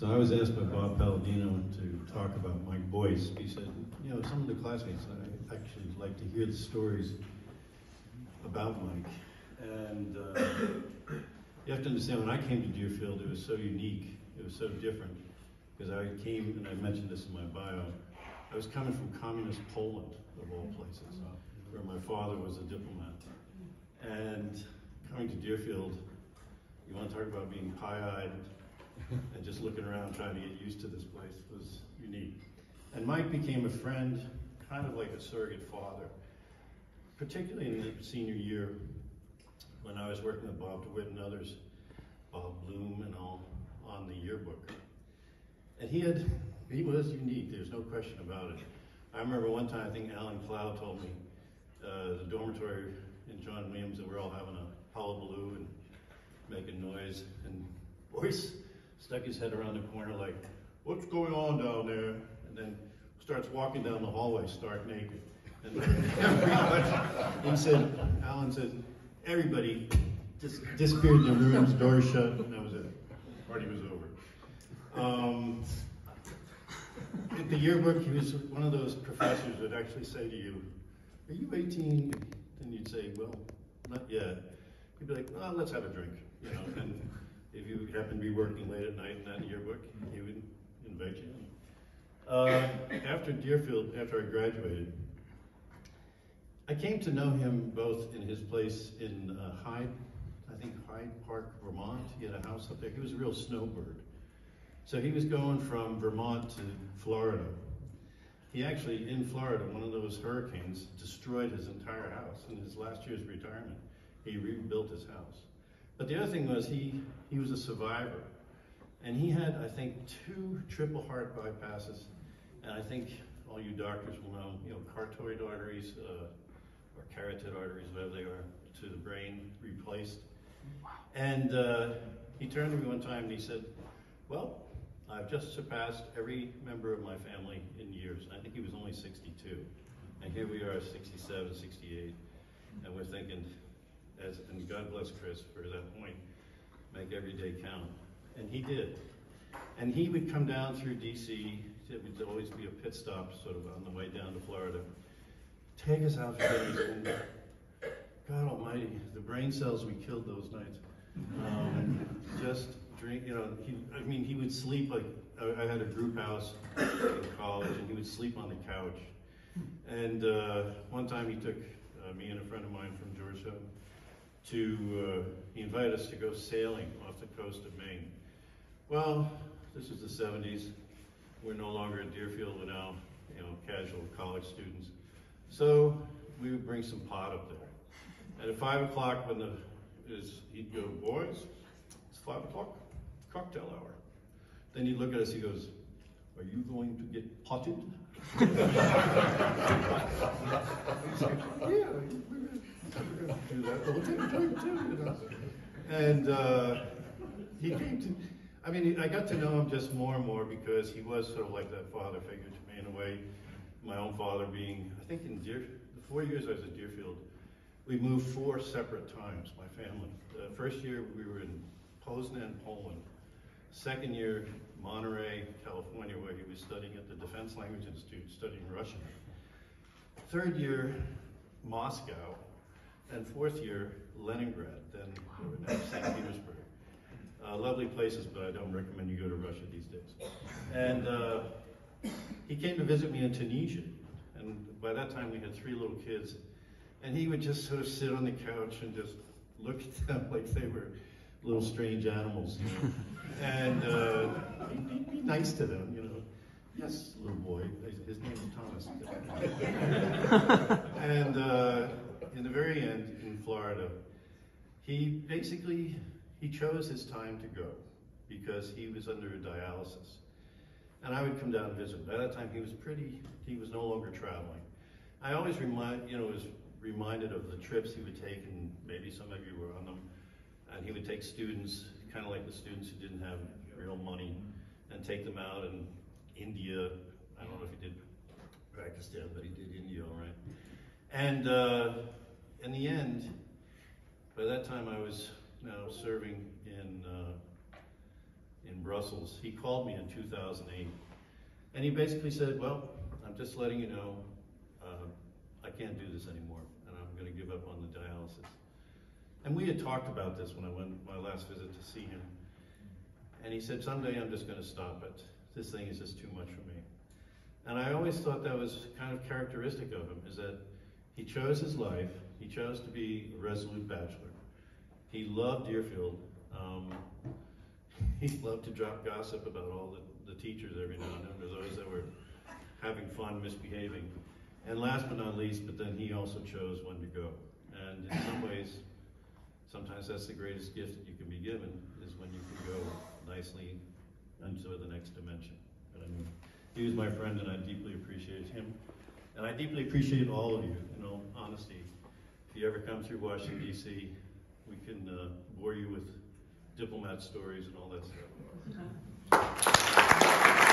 So I was asked by Bob Palladino to talk about Mike Bois. He said, you know, some of the classmates, I actually like to hear the stories about Mike. And uh, you have to understand, when I came to Deerfield, it was so unique. It was so different. Because I came, and I mentioned this in my bio, I was coming from communist Poland, of all places, where my father was a diplomat. And coming to Deerfield, you want to talk about being pie-eyed and just looking around trying to get used to this place was unique. And Mike became a friend, kind of like a surrogate father, particularly in the senior year when I was working with Bob DeWitt and others, Bob Bloom and all, on the yearbook. And he had, he was unique, there's no question about it. I remember one time, I think Alan Cloud told me, uh, the dormitory in John Williams, that we're all having a hullabaloo and making noise, and Bois stuck his head around the corner like, what's going on down there? And then starts walking down the hallway stark naked. And he said, Alan said, everybody just disappeared in the rooms, doors shut, and that was it. Party was over. Um, at the yearbook, he was one of those professors that actually say to you, are you 18? And you'd say, well, not yet. He'd be like, well, let's have a drink, you know, and if you happen to be working late at night in that yearbook, he would invite you in. Uh, after Deerfield, after I graduated, I came to know him both in his place in uh, Hyde, I think Hyde Park, Vermont. He had a house up there. He was a real snowbird. So he was going from Vermont to Florida. He actually, in Florida, one of those hurricanes destroyed his entire house. In his last year's retirement, he rebuilt his house. But the other thing was he, he was a survivor. And he had, I think, two triple heart bypasses. And I think all you doctors will know, you know, carotid arteries, uh, or carotid arteries, whatever they are, to the brain replaced. And uh, he turned to me one time and he said, well, I've just surpassed every member of my family in years. And I think he was only 62. And here we are, 67, 68. And we're thinking, as, and God bless Chris for that point, make every day count. And he did. And he would come down through DC. It would always be a pit stop sort of on the way down to Florida take us out for dinner. God Almighty, the brain cells we killed those nights. Um, just drink, you know. He, I mean, he would sleep like I, I had a group house in college, and he would sleep on the couch. And uh, one time he took uh, me and a friend of mine from Georgia to. Uh, he invited us to go sailing off the coast of Maine. Well, this was the 70s. We're no longer at Deerfield. We're now, you know, casual college students. So we would bring some pot up there. And at five o'clock when the is he'd go, boys, it's five o'clock, cocktail hour. Then he'd look at us, he goes, Are you going to get potted? yeah, do that. We'll take a too, you know. And uh, he came to I mean, I got to know him just more and more because he was sort of like that father figure to me in a way my own father being, I think in Deer, the four years I was at Deerfield, we moved four separate times, my family. The first year we were in Poznan, Poland. Second year, Monterey, California, where he was studying at the Defense Language Institute, studying Russian. Third year, Moscow. And fourth year, Leningrad, then St. Petersburg. Uh, lovely places, but I don't recommend you go to Russia these days. And uh, he came to visit me in Tunisia. And by that time, we had three little kids. And he would just sort of sit on the couch and just look at them like they were little strange animals. You know? and uh, he'd be nice to them, you know. Yes, little boy. His name is Thomas. and uh, in the very end, in Florida, he basically he chose his time to go because he was under a dialysis. And I would come down and visit. Him. By that time, he was pretty, he was no longer traveling. I always remind, you know, was reminded of the trips he would take, and maybe some of you were on them. And he would take students, kind of like the students who didn't have real money, and take them out in India. I don't know if he did Pakistan, but he did India, all right. And uh, in the end, by that time I was now serving in uh, in Brussels. He called me in 2008, and he basically said, "Well, I'm just letting you know, uh, I can't do this anymore, and I'm going to give up on the dialysis." And we had talked about this when I went my last visit to see him, and he said, "Someday I'm just going to stop it. This thing is just too much for me." And I always thought that was kind of characteristic of him, is that he chose his life. He chose to be a resolute bachelor. He loved Deerfield. Um, he loved to drop gossip about all the, the teachers every now and then, or those that were having fun, misbehaving. And last but not least, but then he also chose when to go. And in some ways, sometimes that's the greatest gift that you can be given, is when you can go nicely into the next dimension. But I mean, he was my friend, and I deeply appreciate him. And I deeply appreciate all of you, in all honesty. If you ever come through Washington, D.C., we can uh, bore you with diplomat stories and all that stuff.